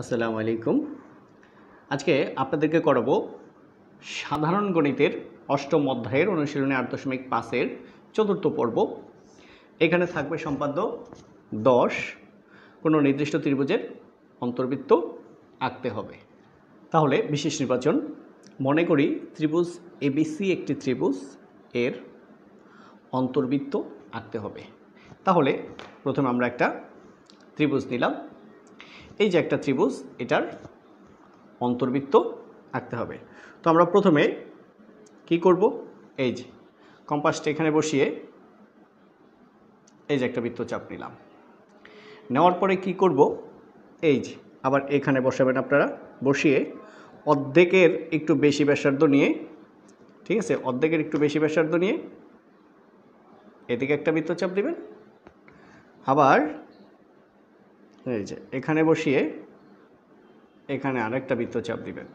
আসসালামু আলাইকুম। আজকে আপনাদেরকে করাবো সাধারণ গণিতের অষ্টম অধ্যায়ের অনুশীলনী আট দশমিক পাঁচের চতুর্থ পর্ব। এখানে থাকবে সম্পাদ্য দশ। কোনো নির্দিষ্ট ত্রিভুজের অন্তর্বৃত্ত আঁকতে হবে। তাহলে বিশেষ নির্বাচন। মনে করি ত্রিভুজ এবিসি একটি ত্রিভুজ, এর অন্তর্বৃত্ত আঁকতে হবে। তাহলে প্রথমে আমরা একটা ত্রিভুজ নিলাম। এই যে একটা ত্রিভুজ, এটার অন্তর্বৃত্ত আঁকতে হবে। তো আমরা প্রথমে কি করব? এই যে, কম্পাসটা এখানে বসিয়ে এই যে একটা বৃত্তচাপ নিলাম। নেওয়ার পরে কি করব? এই যে, আবার এখানে বসাবেন আপনারা। বসিয়ে অর্ধেকের একটু বেশি ব্যাসার্ধ নিয়ে, ঠিক আছে? অর্ধেকের একটু বেশি ব্যাসার্ধ নিয়ে এদিকে একটা বৃত্তচাপ দেবেন। আবার এই যে, এখানে বসিয়ে এখানে আরেকটা বৃত্তচাপ দিবেন।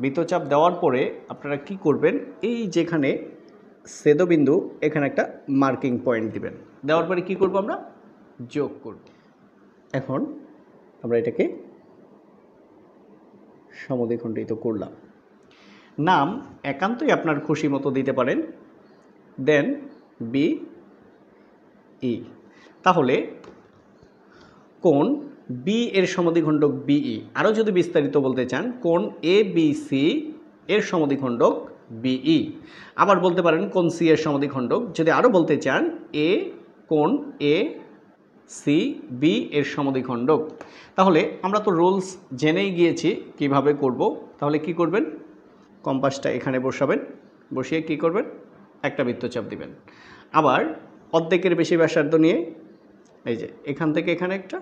বৃত্তচাপ দেওয়ার পরে আপনারা কি করবেন? এই যেখানে সেদবিন্দু এখানে একটা মার্কিং পয়েন্ট দিবেন। দেওয়ার পরে কি করব আমরা? যোগ করব। এখন আমরা এটাকে সমদ্বিখণ্ডিত করলাম। নাম একান্তই আপনার খুশি মতো দিতে পারেন। দেন বি, ই। তাহলে কোণ বি এর সমদ্বিখণ্ডক বিই আরও যদি বিস্তারিত বলতে চান কোন এ বি সি এর সমদ্বিখণ্ডক বিই আবার বলতে পারেন কোন সি এর সমদ্বিখণ্ডক। যদি আরও বলতে চান এ কোন এ সি বি এর সমদ্বিখণ্ডক। তাহলে আমরা তো রুলস জেনেই গিয়েছি কীভাবে করব। তাহলে কি করবেন? কম্পাসটা এখানে বসাবেন। বসিয়ে কি করবেন? একটা বৃত্তচাপ দিবেন। আবার অর্ধেকের বেশি ব্যাসার্ধ নিয়ে, এই যে, এখান থেকে এখানে একটা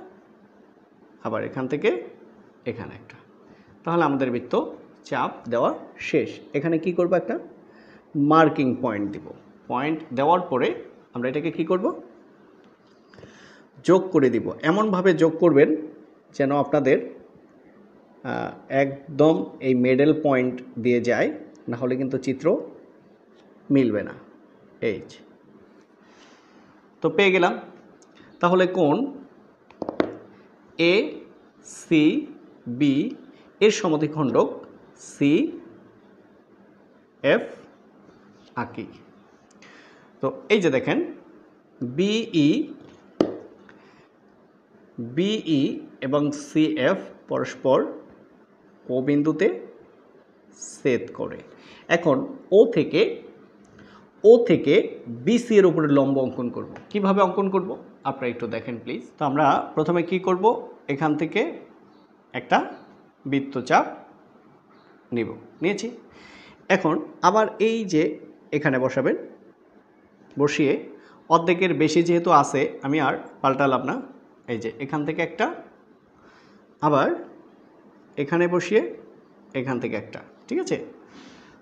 আবার এখান থেকে এখানে একটা। তাহলে আমাদের বৃত্ত চাপ দেওয়া শেষ। এখানে কি করব একটা? মার্কিং পয়েন্ট দিব। পয়েন্ট দেওয়ার পরে আমরা এটাকে কি করব? যোগ করে দিব। এমনভাবে যোগ করবেন যেন আপনাদের একদম এই মেডেল পয়েন্ট দিয়ে যায়, না হলে কিন্তু চিত্র মিলবে না। এই যে। তো পেয়ে গেলাম। তাহলে কোন এ সি বি এর সমদ্বিখণ্ডক সি এফ আঁকি। তো এই যে দেখেন বিই বিই এবং সি এফ পরস্পর ও বিন্দুতে ছেদ করে। এখন ও থেকে ও থেকে বিসি এর উপরে লম্ব অঙ্কন করব। কীভাবে অঙ্কন করব? আপনারা একটু দেখেন প্লিজ তো আমরা প্রথমে কি করব? এখান থেকে একটা বৃত্তচাপ নিব। নিয়েছি। এখন আবার এই যে এখানে বসাবেন, বসিয়ে অর্ধেকের বেশি যেহেতু আছে, আমি আর পাল্টালাম না। এই যে এখান থেকে একটা, আবার এখানে বসিয়ে এখান থেকে একটা, ঠিক আছে?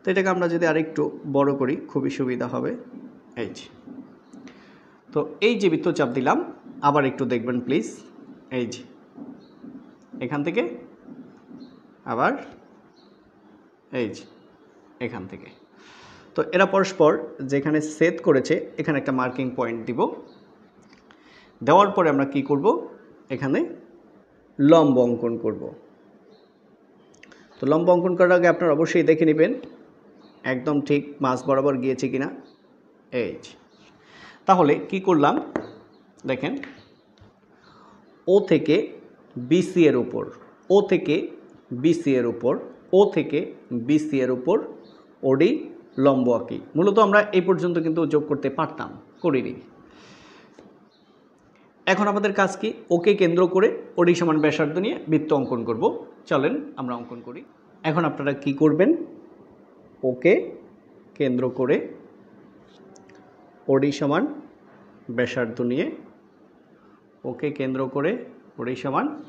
তো এটাকে আমরা যদি আরেকটু বড় করি, খুবই সুবিধা হবে। এই যে। তো এই যে বৃত্তচাপ দিলাম, আবার একটু দেখবেন প্লিজ এই যে। এখান থেকে, আবার এই যে, এখান থেকে। তো এরা পরস্পর যেখানে সেট করেছে, এখানে একটা মার্কিং পয়েন্ট দিব। দেওয়ার পরে আমরা কি করব? এখানে লম্ব অঙ্কন করব। তো লম্ব অঙ্কন করার আগে আপনারা অবশ্যই দেখে নেবেন একদম ঠিক মাছ বরাবর গিয়েছে কিনা? এই। তাহলে কি করলাম? দেখেন ও থেকে বিসি এর উপর ও থেকে বিসি এর উপর ও থেকে বিসি এর উপর ওডি লম্ব আঁকি। মূলত আমরা এই পর্যন্ত কিন্তু যোগ করতে পারতাম, করিনি। এখন আমাদের কাজ কি? ওকে কেন্দ্র করে ওডি সমান ব্যাসার্ধ নিয়ে বৃত্ত অঙ্কন করব। চলেন আমরা অঙ্কন করি। এখন আপনারা কি করবেন? ওকে কেন্দ্র করে ওডি সমান ব্যাসার্ধ নিয়ে ওকে কেন্দ্র করে ওডি সমান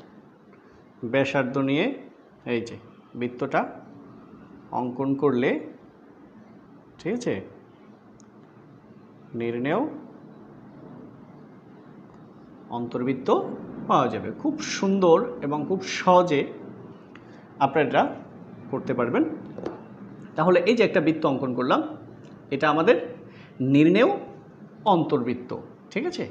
ব্যাসার্ধ নিয়ে, এই যে বৃত্তটা অঙ্কন করলে, ঠিক আছে? নির্ণেয় অন্তর্বৃত্ত পাওয়া যাবে। খুব সুন্দর এবং খুব সহজে আপনারা করতে পারবেন। তাহলে এই যে একটা বৃত্ত অঙ্কন করলাম এটা আমাদের নির্ণেয় অন্তর্বৃত্ত ঠিক আছে?